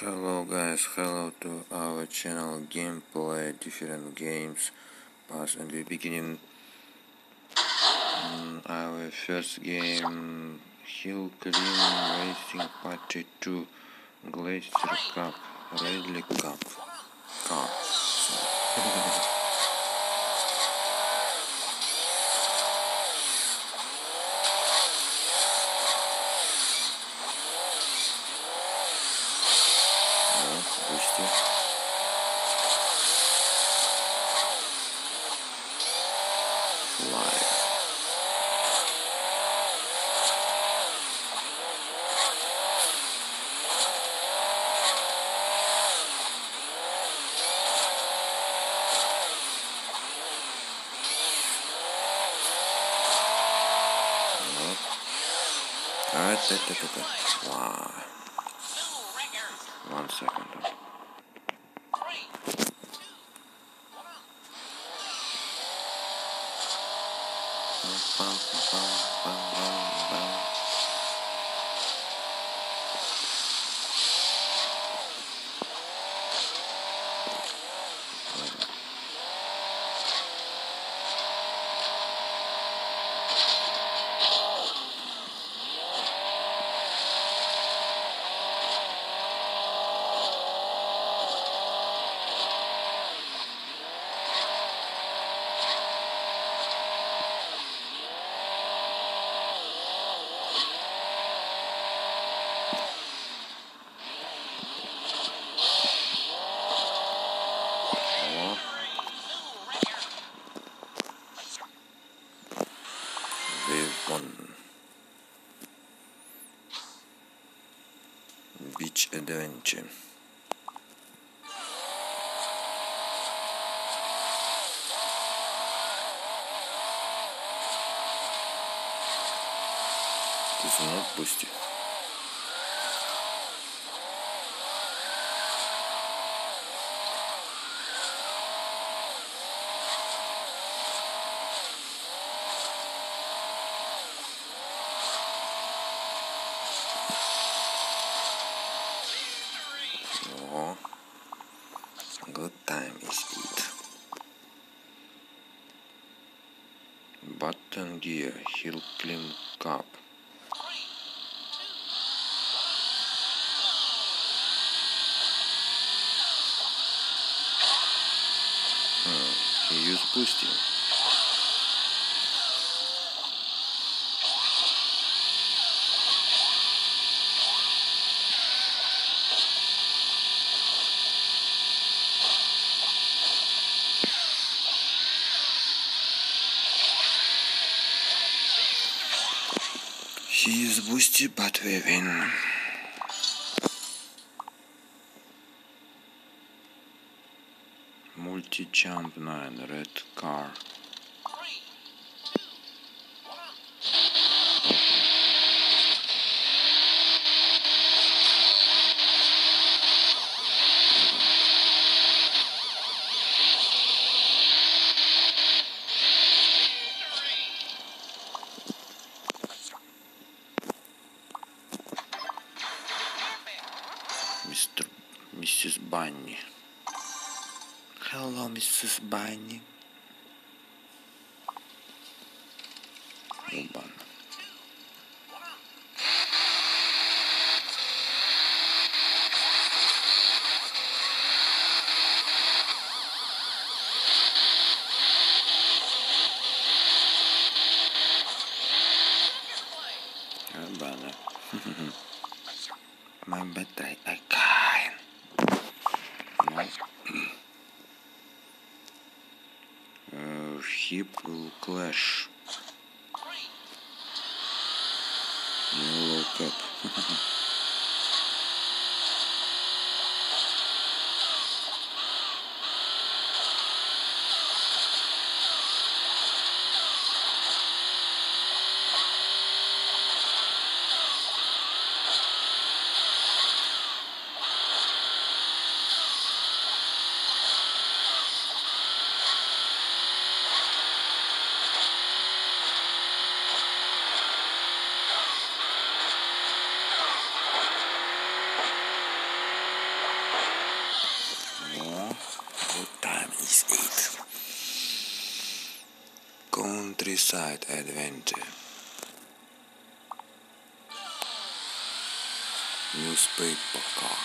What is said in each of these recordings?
Hello guys, hello to our channel gameplay different games pass. And we beginning um, our first game Hill Climb Racing Party 2 Glacier Cup Rally Cup. Car Turkey. Live. Alright. Wow. One second. Pam, майданче. Ты с ума пусти. you Button gear, hill climb cup. Hmm, Ее спустим. He Win. Multi jump 9, red car. мистер... миссис Банни. Hello, миссис Банни. Оба. Обана. Мама, дай, Deep Clash. Countryside Adventure. Newspaper car.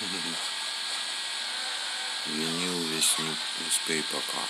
we knew this new newspaper car.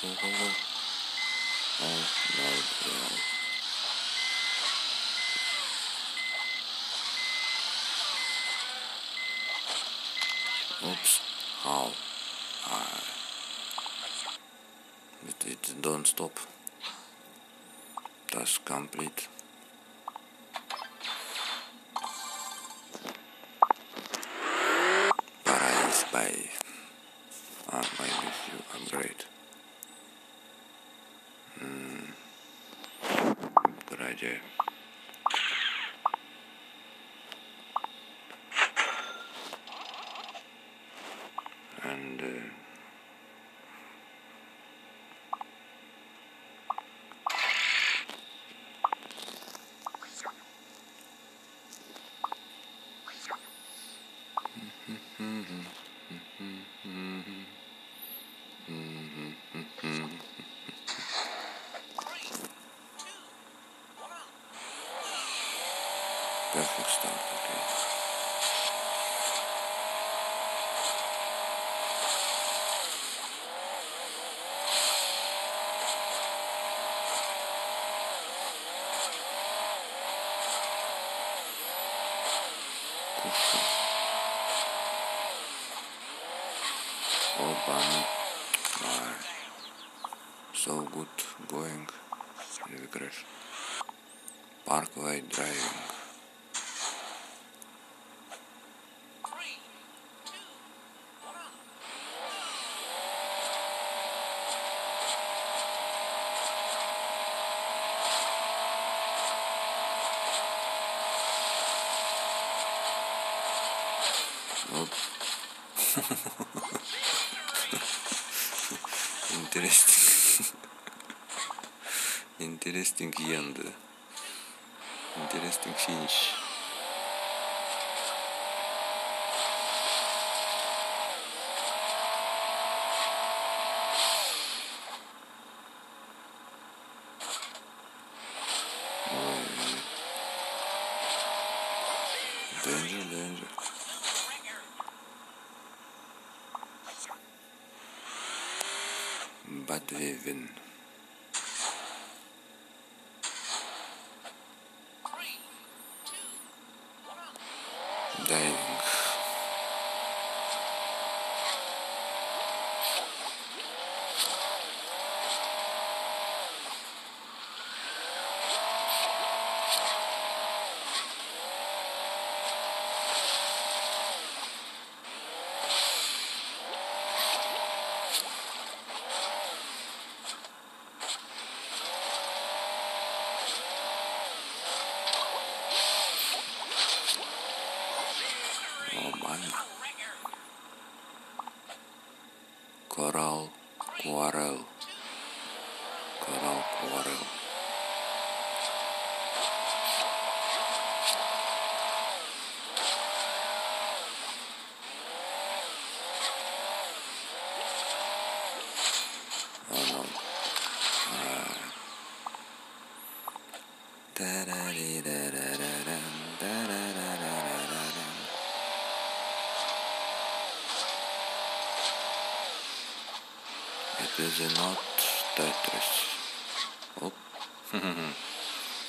Oh, no. Oops. How? Uh, it, it don't stop. Task complete. Idea. And uh, perfect start. Okay. Oban. Ah, so good going. Regret. Parkway driving. Interesting end. Interesting finish. Danger, danger. But we. mana. Coral Quarrel Связенот Тетрис. Оп.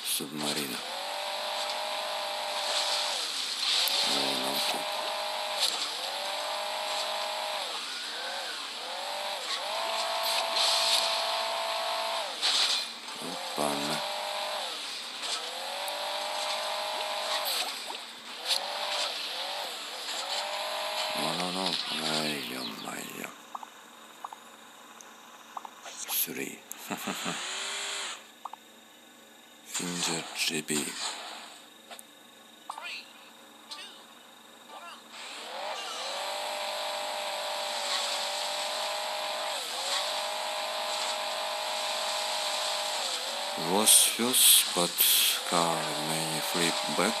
Субмарина. No, no, no. Ay, yo, my, yo. Three. Finger GB. Was fuse, but car may flip back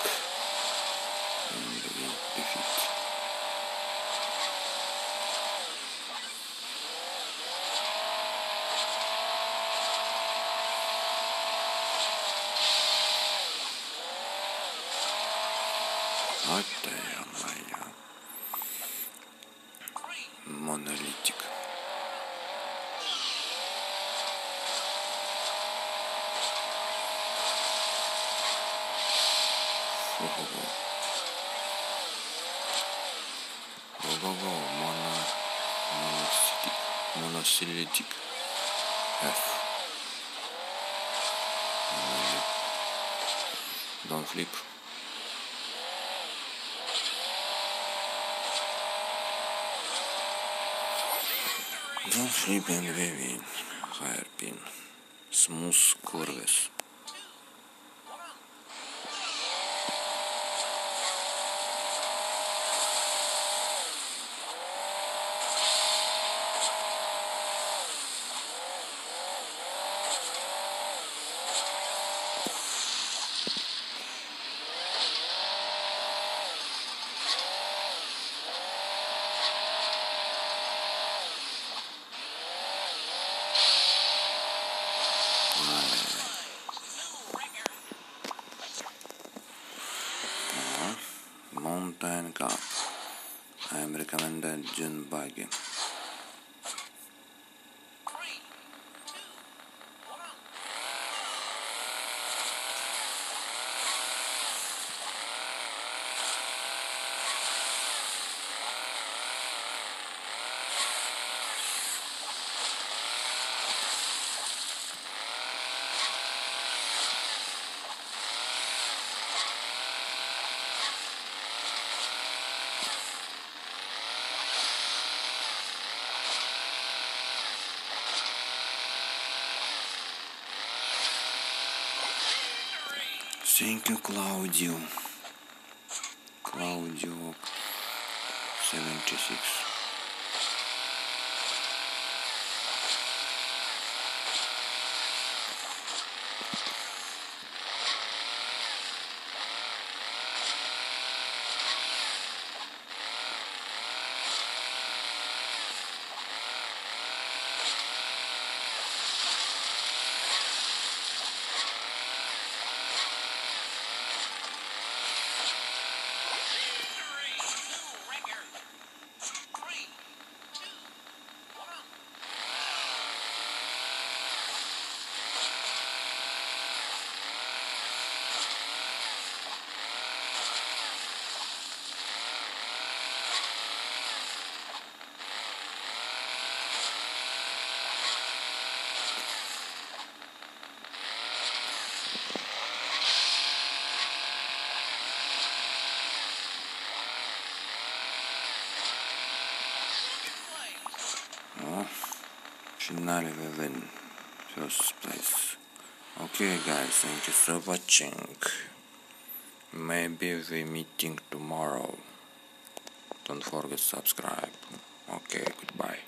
and we defeat. Don't flip. Don't flip and baby. Higher pin. Smooth curves. vorbeigehen. Thank you, Claudio. Claudio 76. We win first place. Okay, guys, thank you for watching. Maybe we meeting tomorrow. Don't forget subscribe. Okay, goodbye.